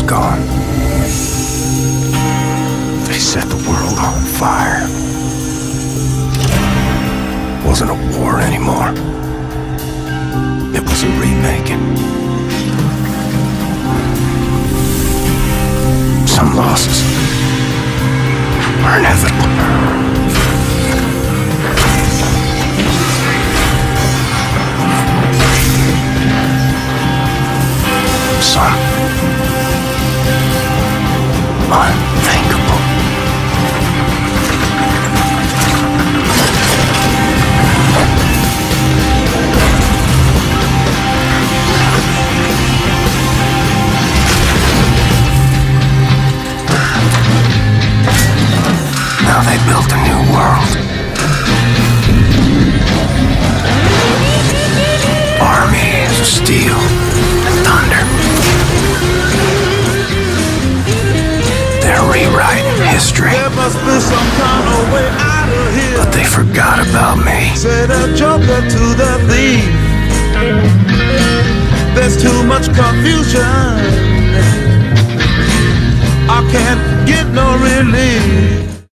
was gone. They set the world on fire. It wasn't a war anymore. It was a remaking. some losses are inevitable. Some unthinkable. Now they built a new world. Armies of steel history, There must be some kind of way out of here. but they forgot about me. Say the joker to the thief. There's too much confusion. I can't get no relief.